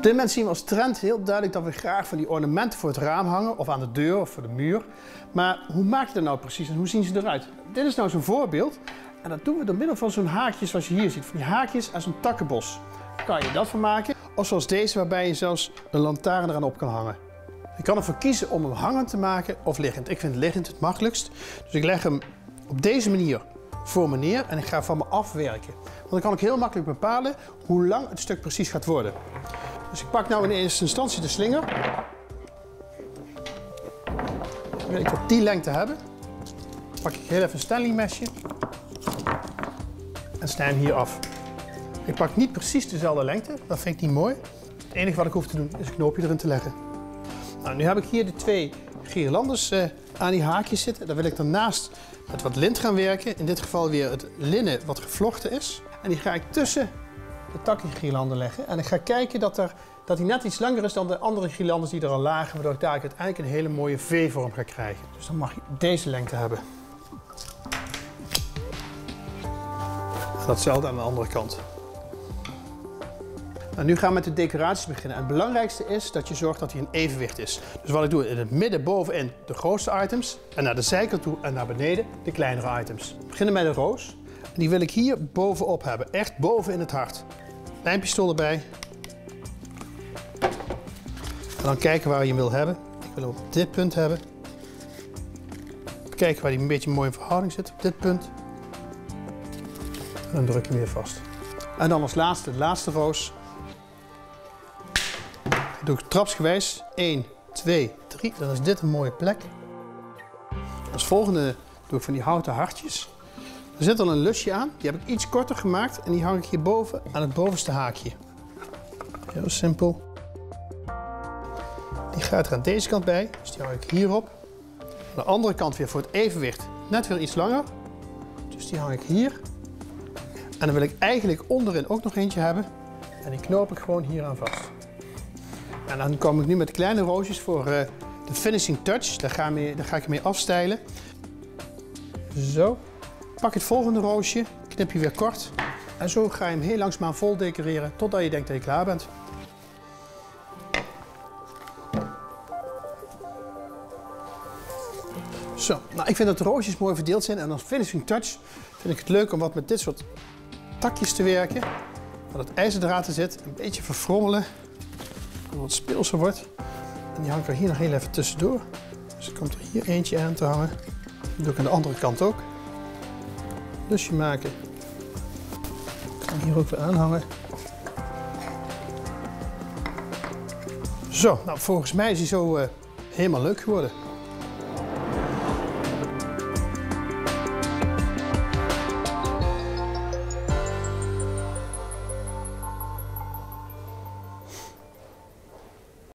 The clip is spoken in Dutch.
Op dit zien we als trend heel duidelijk dat we graag van die ornamenten voor het raam hangen of aan de deur of voor de muur. Maar hoe maak je dat nou precies en hoe zien ze eruit? Dit is nou zo'n voorbeeld en dat doen we door middel van zo'n haakje zoals je hier ziet. Van die haakjes en zo'n takkenbos. Kan je dat van maken? Of zoals deze waarbij je zelfs een lantaarn eraan op kan hangen. Je kan ervoor kiezen om hem hangend te maken of liggend. Ik vind liggend het makkelijkst. Dus ik leg hem op deze manier voor me neer en ik ga van me afwerken. Want dan kan ik heel makkelijk bepalen hoe lang het stuk precies gaat worden. Dus ik pak nou in eerste instantie de slinger. Dan wil ik wat die lengte hebben. Dan pak ik heel even een Stanley mesje. En snij hem hier af. Ik pak niet precies dezelfde lengte, dat vind ik niet mooi. Het enige wat ik hoef te doen is een knoopje erin te leggen. Nou, nu heb ik hier de twee girlandes uh, aan die haakjes zitten. Daar wil ik daarnaast met wat lint gaan werken. In dit geval weer het linnen wat gevlochten is. En die ga ik tussen de takgirlanden leggen. En ik ga kijken dat, er, dat die net iets langer is dan de andere girlandes die er al lagen. Waardoor ik daar uiteindelijk een hele mooie V-vorm ga krijgen. Dus dan mag je deze lengte hebben. En datzelfde aan de andere kant. En nu gaan we met de decoraties beginnen. En het belangrijkste is dat je zorgt dat hij een evenwicht is. Dus wat ik doe, in het midden bovenin de grootste items. En naar de zijkant toe en naar beneden de kleinere items. We beginnen met een roos. En die wil ik hier bovenop hebben. Echt boven in het hart. Lijnpistool erbij. En dan kijken waar je hem wil hebben. Ik wil hem op dit punt hebben. Kijken waar hij een beetje mooi in verhouding zit. Op dit punt. En dan druk ik hem weer vast. En dan als laatste, de laatste roos doe ik trapsgewijs 1, 2, 3. Dan is dit een mooie plek. Als volgende doe ik van die houten hartjes. Er zit al een lusje aan. Die heb ik iets korter gemaakt en die hang ik hierboven aan het bovenste haakje. Heel simpel. Die gaat er aan deze kant bij, dus die hang ik hierop. Aan de andere kant weer voor het evenwicht net weer iets langer. Dus die hang ik hier. En dan wil ik eigenlijk onderin ook nog eentje hebben. En die knoop ik gewoon hier aan vast. En dan kom ik nu met kleine roosjes voor uh, de finishing touch. Daar ga, mee, daar ga ik mee afstijlen. Zo. Pak het volgende roosje, knip je weer kort. En zo ga je hem heel langzaam vol decoreren totdat je denkt dat je klaar bent. Zo, nou ik vind dat de roosjes mooi verdeeld zijn en als finishing touch vind ik het leuk om wat met dit soort takjes te werken. Dat het ijzerdraad er zit, een beetje verfrommelen wat speelser wordt. En die hang ik er hier nog heel even tussendoor. Dus er komt er hier eentje aan te hangen. Dat doe ik aan de andere kant ook. Lusje maken. Ik kan hier ook weer aanhangen. Zo, nou volgens mij is hij zo uh, helemaal leuk geworden.